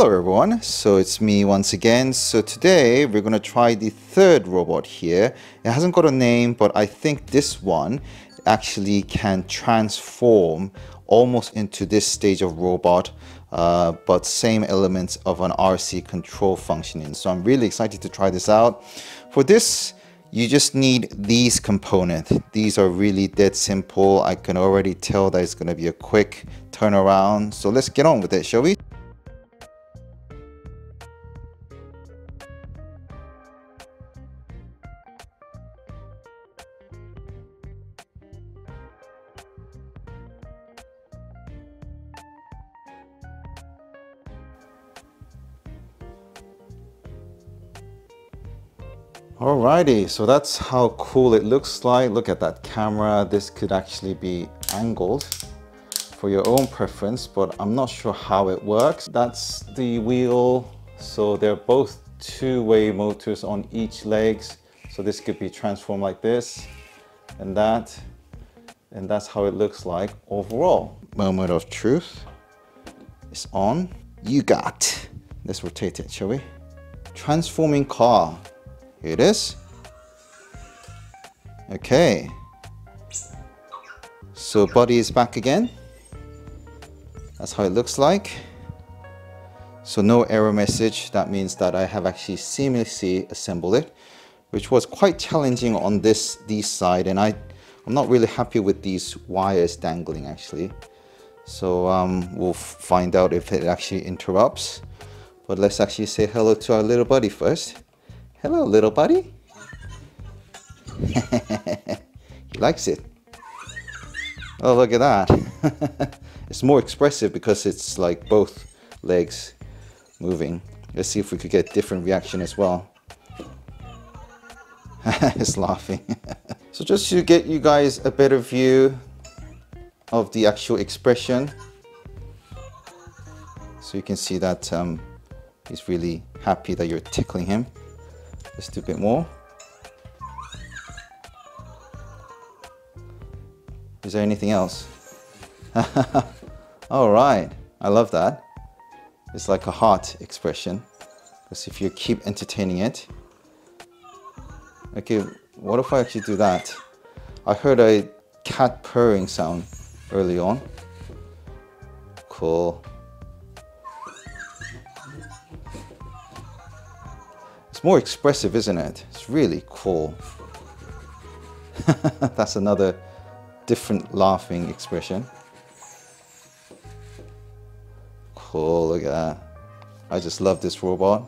Hello everyone, so it's me once again. So today we're going to try the third robot here. It hasn't got a name, but I think this one actually can transform almost into this stage of robot, uh, but same elements of an RC control functioning. So I'm really excited to try this out. For this, you just need these components. These are really dead simple. I can already tell that it's going to be a quick turnaround. So let's get on with it, shall we? Alrighty, so that's how cool it looks like. Look at that camera. This could actually be angled for your own preference, but I'm not sure how it works. That's the wheel. So they're both two-way motors on each legs. So this could be transformed like this and that. And that's how it looks like overall. Moment of truth is on. You got. Let's rotate it, shall we? Transforming car. Here it is. Okay. So body is back again. That's how it looks like. So no error message. That means that I have actually seamlessly assembled it, which was quite challenging on this, this side. And I, I'm not really happy with these wires dangling actually. So um, we'll find out if it actually interrupts. But let's actually say hello to our little buddy first. Hello, little buddy. he likes it. Oh, look at that. it's more expressive because it's like both legs moving. Let's see if we could get different reaction as well. it's laughing. so just to get you guys a better view of the actual expression. So you can see that um, he's really happy that you're tickling him. Do a bit more. Is there anything else? All right, I love that. It's like a heart expression. Because if you keep entertaining it. Okay, what if I actually do that? I heard a cat purring sound early on. Cool. It's more expressive, isn't it? It's really cool. That's another different laughing expression. Cool, look at that. I just love this robot.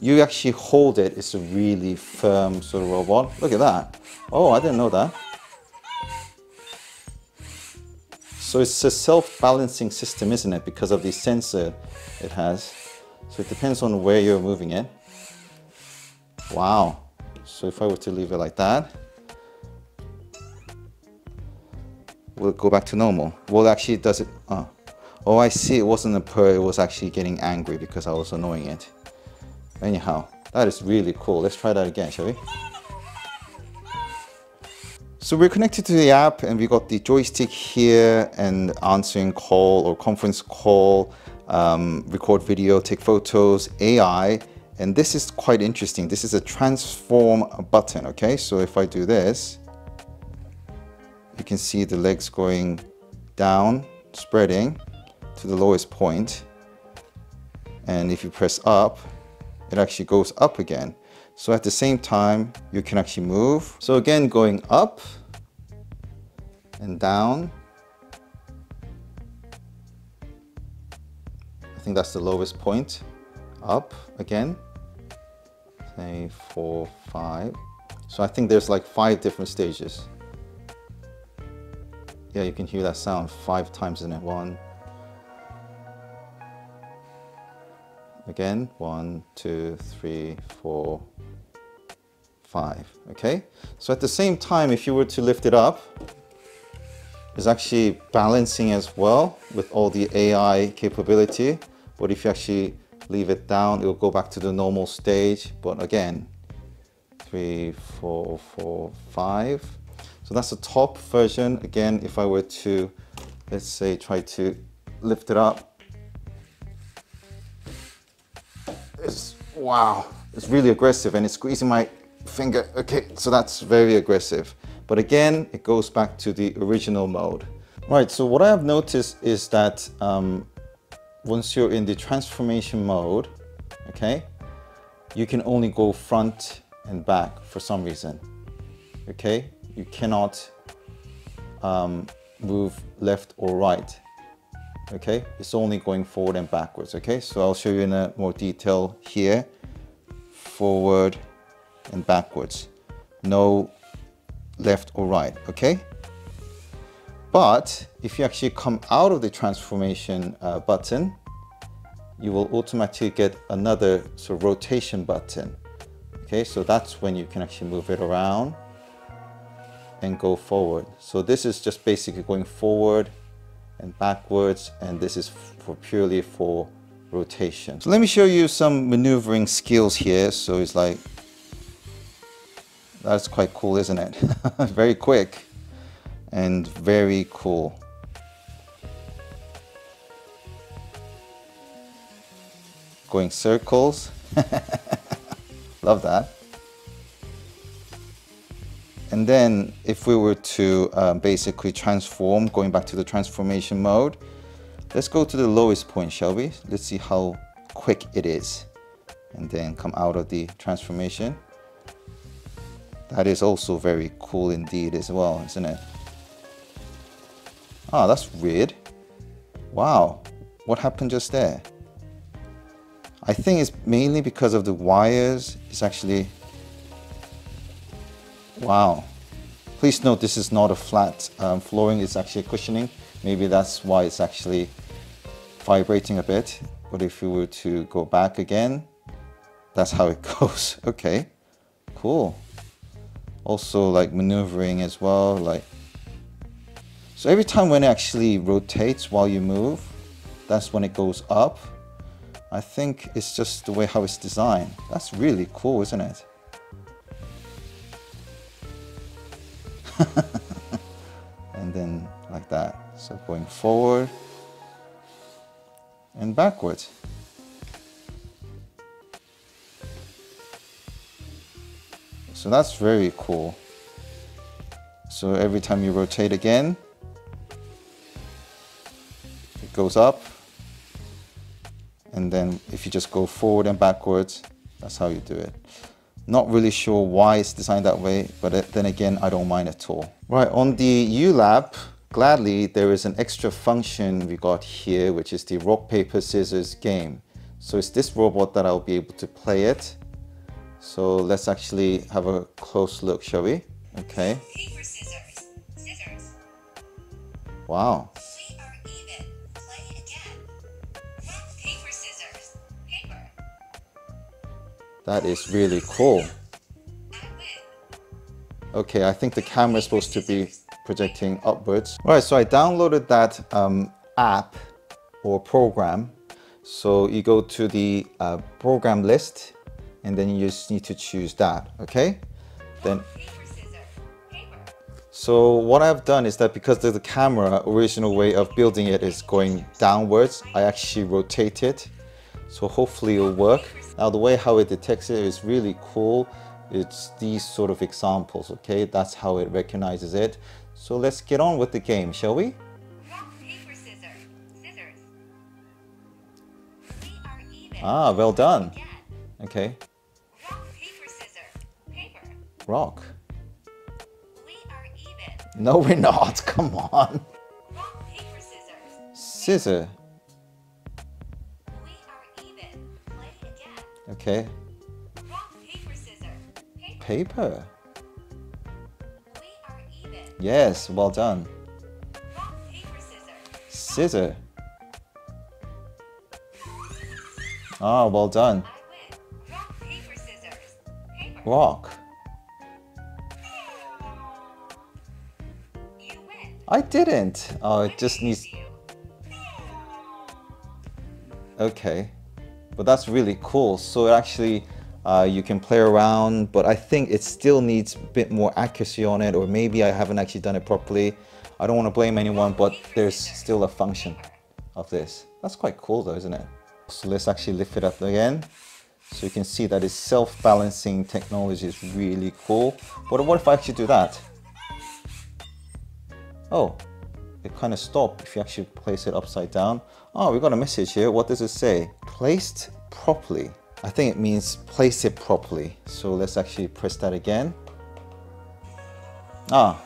You actually hold it, it's a really firm sort of robot. Look at that. Oh, I didn't know that. So it's a self-balancing system, isn't it? Because of the sensor it has. So it depends on where you're moving it. Wow. So if I were to leave it like that, we'll go back to normal? Well, actually, does it? Oh, oh I see. It wasn't a purr. It was actually getting angry because I was annoying it. Anyhow, that is really cool. Let's try that again, shall we? So we're connected to the app and we got the joystick here and answering call or conference call, um, record video, take photos, AI, and this is quite interesting. This is a transform button, okay? So if I do this, you can see the legs going down, spreading to the lowest point. And if you press up, it actually goes up again. So at the same time, you can actually move. So again, going up and down. I think that's the lowest point. Up again say four, five. So I think there's like five different stages. Yeah, you can hear that sound five times in it. One. Again, one, two, three, four, five. Okay? So at the same time, if you were to lift it up, it's actually balancing as well with all the AI capability. But if you actually leave it down, it will go back to the normal stage. But again, three, four, four, five. So that's the top version. Again, if I were to, let's say, try to lift it up, It's, wow, it's really aggressive and it's squeezing my finger. Okay, so that's very aggressive. But again, it goes back to the original mode. Right, so what I have noticed is that um, once you're in the transformation mode, okay, you can only go front and back for some reason, okay? You cannot um, move left or right, okay? It's only going forward and backwards, okay? So I'll show you in a more detail here, forward and backwards. No left or right, okay? But if you actually come out of the transformation uh, button, you will automatically get another sort of rotation button. Okay, so that's when you can actually move it around and go forward. So this is just basically going forward and backwards, and this is for purely for rotation. So let me show you some maneuvering skills here. So it's like, that's quite cool, isn't it? Very quick and very cool. Going circles. Love that. And then if we were to uh, basically transform, going back to the transformation mode, let's go to the lowest point, shall we? Let's see how quick it is. And then come out of the transformation. That is also very cool indeed as well, isn't it? Oh, that's weird. Wow, what happened just there? I think it's mainly because of the wires. It's actually, wow. Please note this is not a flat um, flooring, it's actually cushioning. Maybe that's why it's actually vibrating a bit. But if you were to go back again, that's how it goes. Okay, cool. Also like maneuvering as well, like so every time when it actually rotates while you move, that's when it goes up. I think it's just the way how it's designed. That's really cool, isn't it? and then like that. So going forward and backwards. So that's very cool. So every time you rotate again, goes up. And then if you just go forward and backwards, that's how you do it. Not really sure why it's designed that way, but then again, I don't mind at all. Right, on the ULAB, gladly, there is an extra function we got here, which is the rock, paper, scissors game. So it's this robot that I'll be able to play it. So let's actually have a close look, shall we? Okay. Paper, scissors. Scissors. Wow. That is really cool. Okay, I think the camera is supposed to be projecting upwards. All right, so I downloaded that um, app or program. So you go to the uh, program list and then you just need to choose that, okay? Then so what I've done is that because the camera original way of building it is going downwards, I actually rotate it. So hopefully it'll work. Now the way how it detects it is really cool. It's these sort of examples, okay? That's how it recognizes it. So let's get on with the game, shall we? paper, scissors. Scissors. We ah, well done. Again. Okay. Rock, paper, scissors. Paper. Rock. We are even. No, we're not. Come on. Rock, paper, scissors. Scissor. Okay. Rock, paper. Paper. Yes, well done. Rock, paper, scissors. Scissor. Ah, well done. Rock, paper, scissors. Rock. I didn't. Oh, it just needs... Okay but that's really cool. So actually uh, you can play around, but I think it still needs a bit more accuracy on it, or maybe I haven't actually done it properly. I don't want to blame anyone, but there's still a function of this. That's quite cool though, isn't it? So let's actually lift it up again. So you can see that its self-balancing technology is really cool. But what if I actually do that? Oh, it kind of stopped if you actually place it upside down. Oh, we got a message here. What does it say? Placed properly. I think it means place it properly. So let's actually press that again. Ah,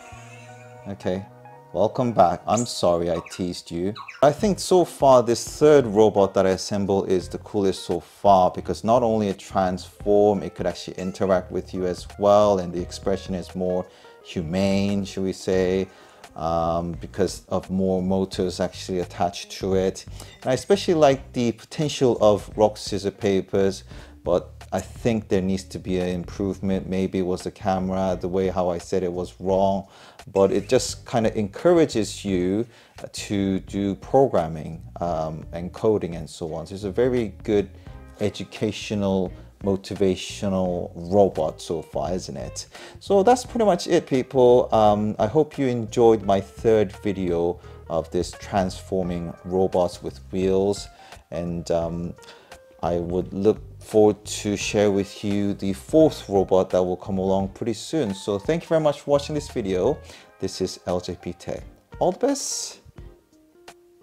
okay. Welcome back. I'm sorry I teased you. I think so far this third robot that I assembled is the coolest so far because not only it transform, it could actually interact with you as well and the expression is more humane, should we say um, because of more motors actually attached to it. And I especially like the potential of rock, scissors, papers, but I think there needs to be an improvement. Maybe it was the camera, the way how I said it was wrong, but it just kind of encourages you to do programming um, and coding and so on. So it's a very good educational motivational robot so far, isn't it? So that's pretty much it, people. Um, I hope you enjoyed my third video of this transforming robots with wheels. And um, I would look forward to share with you the fourth robot that will come along pretty soon. So thank you very much for watching this video. This is LJP Tech. All the best.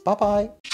Bye-bye.